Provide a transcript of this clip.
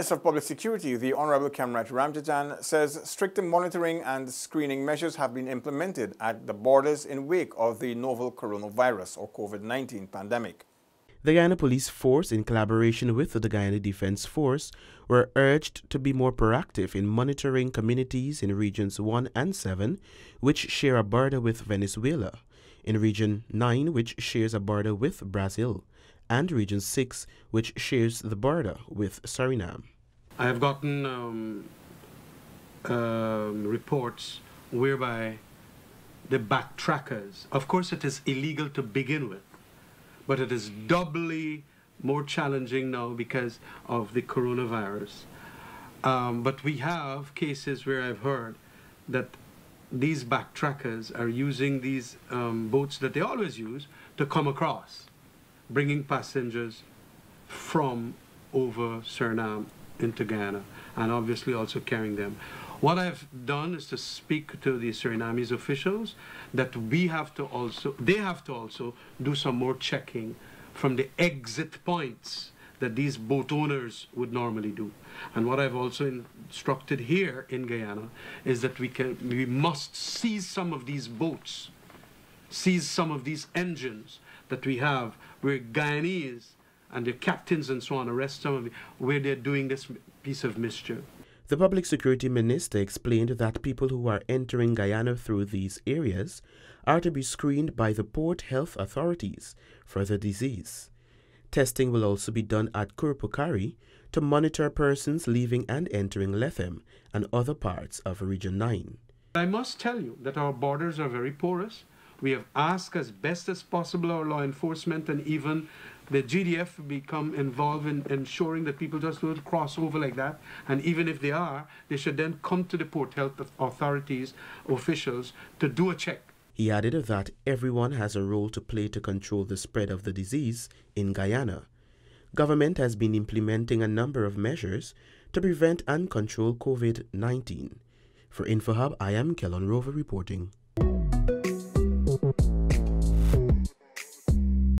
Minister of Public Security, the Honorable Khemraj Ramjattan, says stricter monitoring and screening measures have been implemented at the borders in wake of the novel coronavirus or COVID-19 pandemic. The Guyana Police Force, in collaboration with the Guyana Defense Force, were urged to be more proactive in monitoring communities in Regions 1 and 7, which share a border with Venezuela, in Region 9, which shares a border with Brazil, and Region 6, which shares the border with Suriname. I have gotten um, um, reports whereby the backtrackers, of course, it is illegal to begin with, but it is doubly more challenging now because of the coronavirus. Um, but we have cases where I've heard that these backtrackers are using these um, boats that they always use to come across bringing passengers from over Suriname into Guyana and obviously also carrying them. What I've done is to speak to the Surinamese officials that we have to also, they have to also do some more checking from the exit points that these boat owners would normally do. And what I've also instructed here in Guyana is that we can, we must seize some of these boats, seize some of these engines that we have where Guyanese and their captains and so on arrest some of them, where they're doing this piece of mischief. The public security minister explained that people who are entering Guyana through these areas are to be screened by the port health authorities for the disease. Testing will also be done at Kurupukari to monitor persons leaving and entering Lethem and other parts of Region 9. I must tell you that our borders are very porous. We have asked as best as possible our law enforcement and even the GDF become involved in ensuring that people just don't cross over like that. And even if they are, they should then come to the port health authorities, officials, to do a check. He added that everyone has a role to play to control the spread of the disease in Guyana. Government has been implementing a number of measures to prevent and control COVID 19. For InfoHub, I am Kellon Rover reporting.